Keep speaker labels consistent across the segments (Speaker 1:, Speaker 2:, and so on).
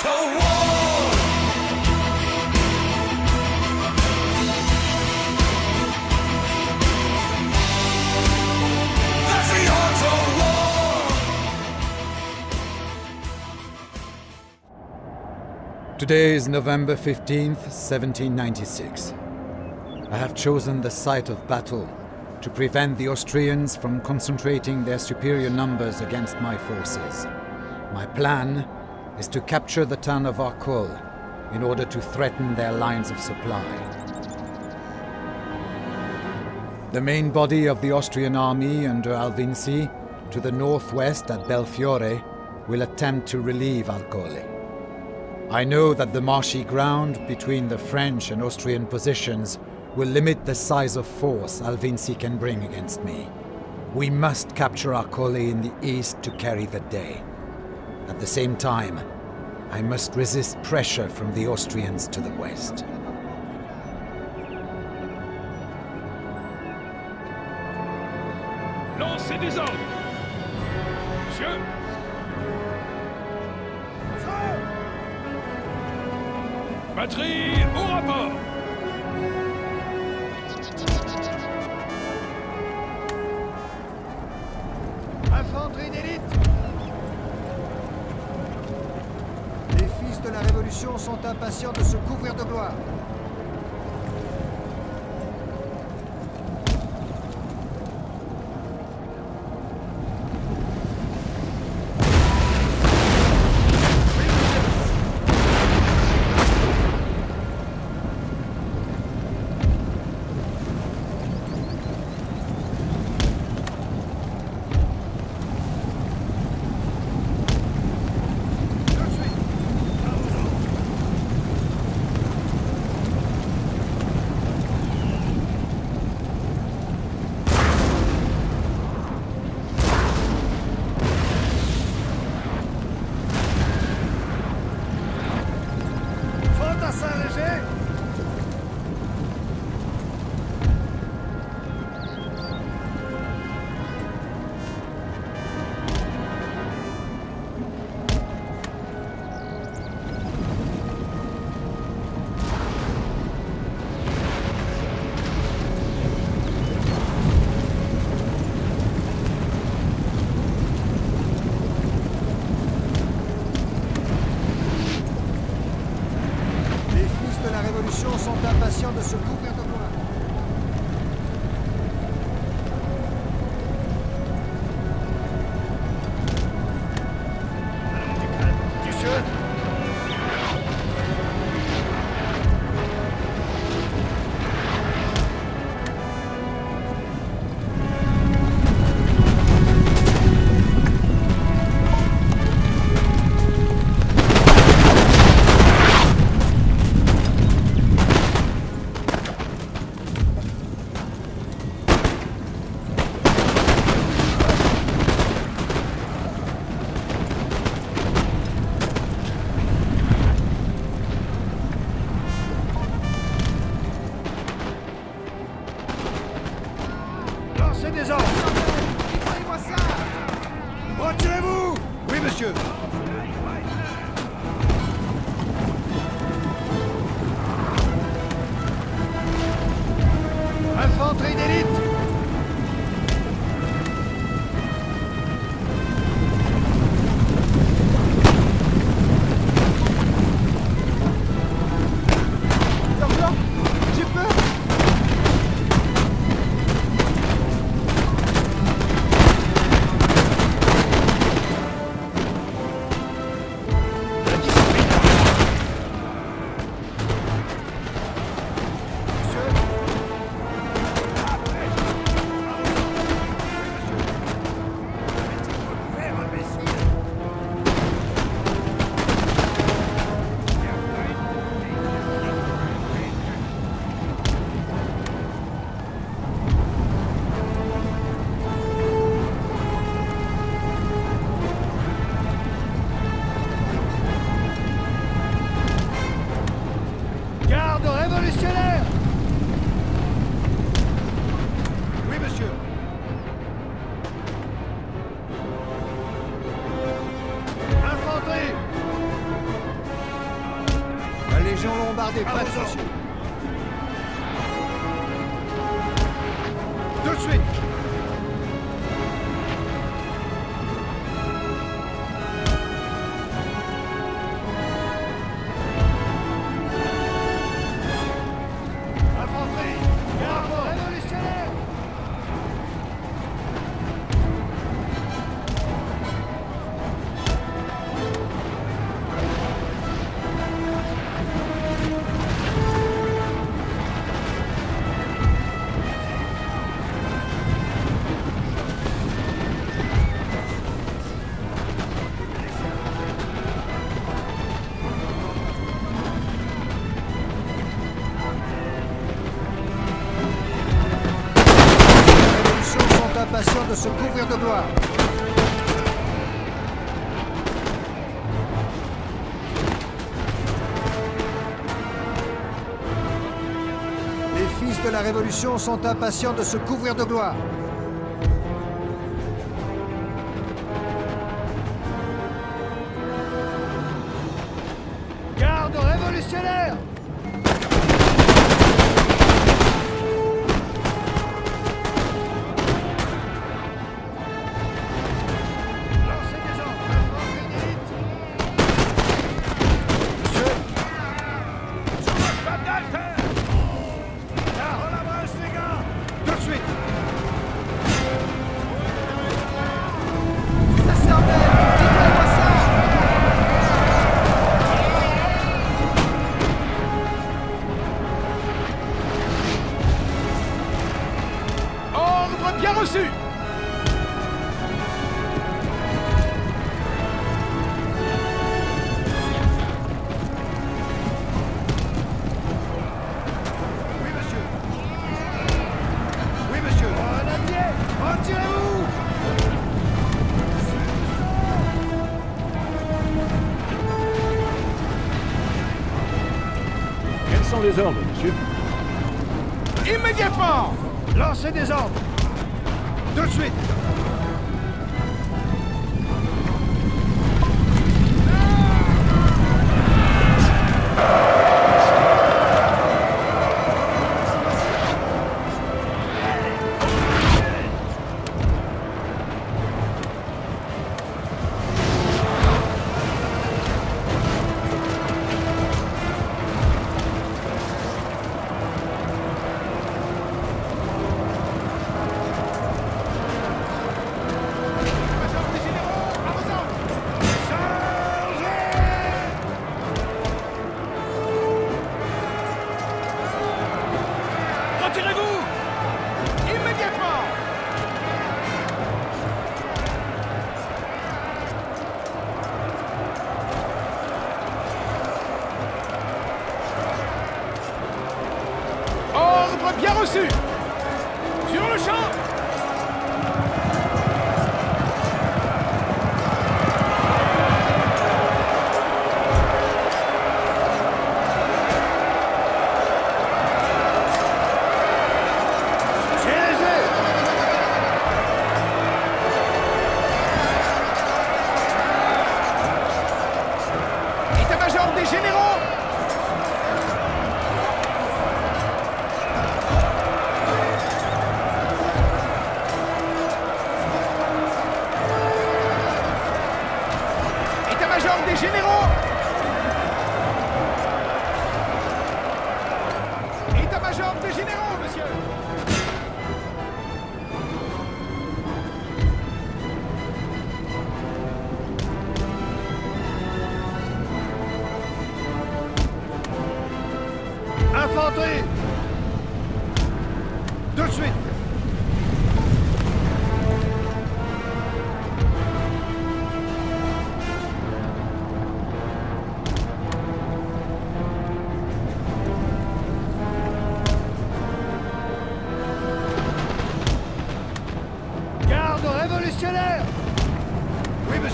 Speaker 1: Today is November 15th, 1796. I have chosen the site of battle to prevent the Austrians from concentrating their superior numbers against my forces. My plan is to capture the town of Arcole in order to threaten their lines of supply. The main body of the Austrian army under Alvinczi to the northwest at Belfiore will attempt to relieve Arcole. I know that the marshy ground between the French and Austrian positions will limit the size of force Alvinczi can bring against me. We must capture Arcole in the east to carry the day. At the same time, I must resist pressure from the Austrians to the west.
Speaker 2: Lancez des ordres Monsieur Batterie, au rapport
Speaker 3: Infanterie d'élite Révolution sont impatients de se couvrir de gloire. Infanterie Gardez pas de soucis.
Speaker 2: Tout de suite
Speaker 3: de se couvrir de gloire. Les fils de la Révolution sont impatients de se couvrir de gloire. Garde révolutionnaire
Speaker 2: sont les ordres, monsieur Immédiatement
Speaker 3: Lancez des ordres. Tout de suite.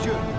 Speaker 3: Oui,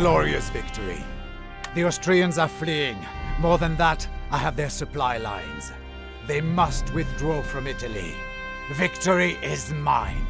Speaker 1: glorious victory. The Austrians are fleeing. More than that, I have their supply lines. They must withdraw from Italy. Victory is mine.